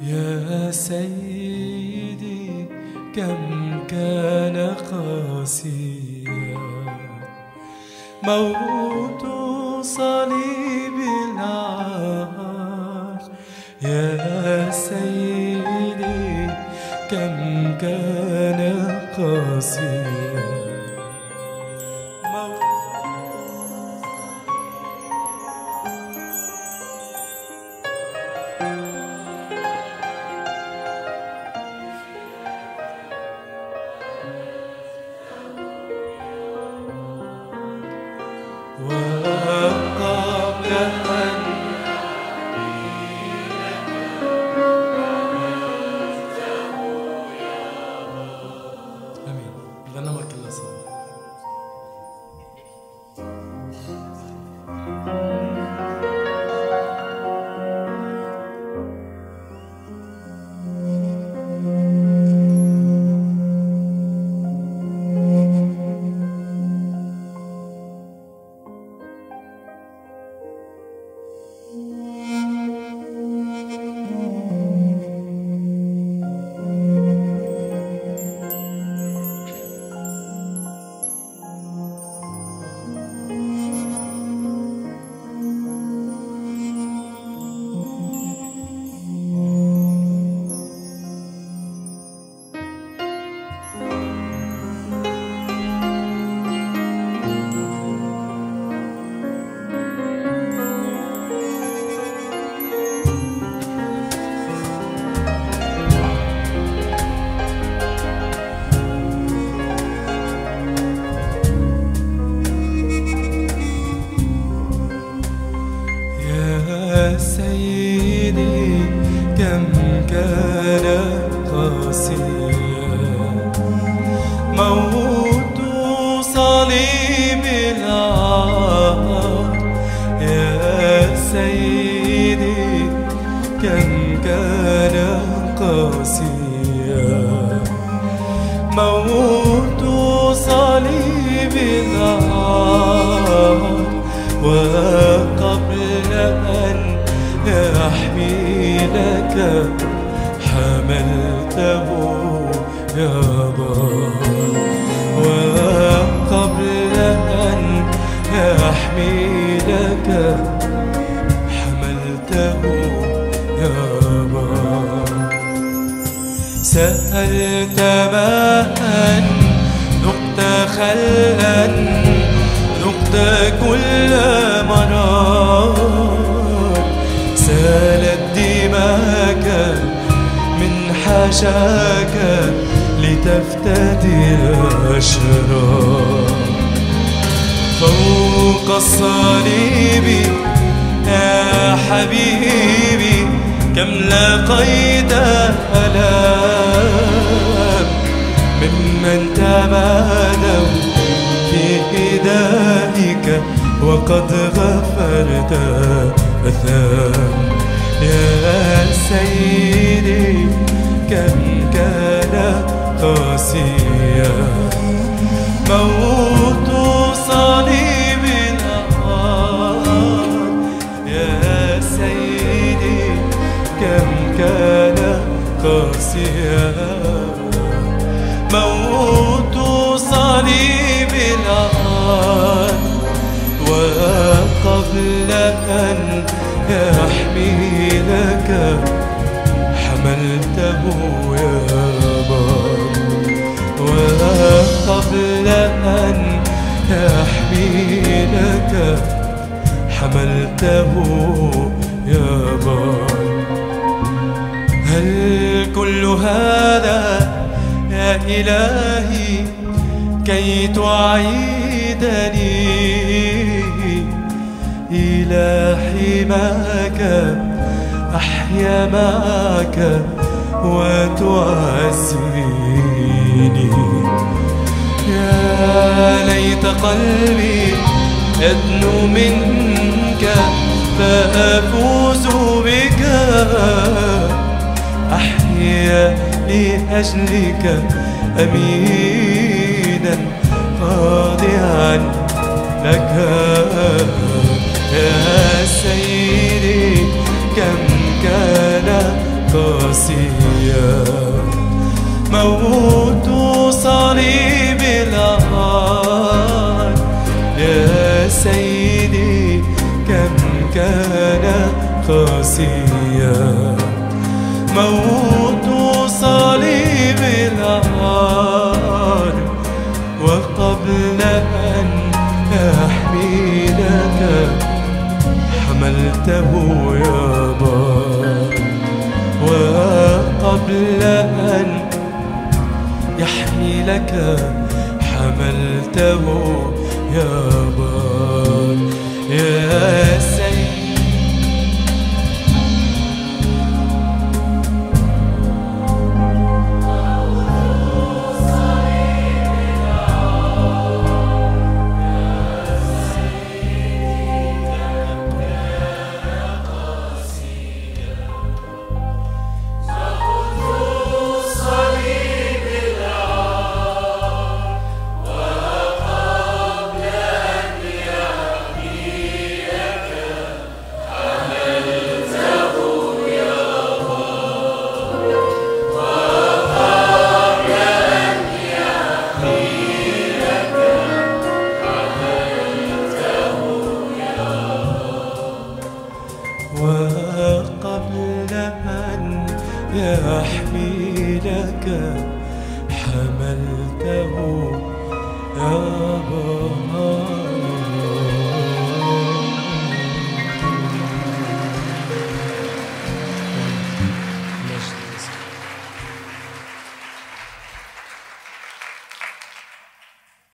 يا سيدي كم كان قاسيا. موت صليب العار يا سيدي كم كان قاسيا. موت صليب العار يا سيدي كم كان قاسيا. موت صليب النار وقبل أن يحملك حملته يا بار حملته يا بار سألت ماء ذقت خلا ذقت كل مرار سالت دماك من حشاك لتفتدي الأشرار فوق الصليب يا حبيبي كم لقيت ألام ممن تمادوا في إيدائك وقد غفرت أثام. يا سيدي كم كان قاسيا. أن يحملك حملته يا بار وقبل أن يحملك حملته يا بار هل كل هذا يا إلهي كي تعيدني؟ إلى حماك أحيا معك وتعزيني. يا ليت قلبي يدنو منك فأفوز بك. أحيا لأجلك أمينا خاضعا لك. قاسية موت صليب العار وقبل أن يحملك حملته يا بار وقبل أن يحملك حملته يا بار يا سيد وقبل أن يحملك حملته يا بار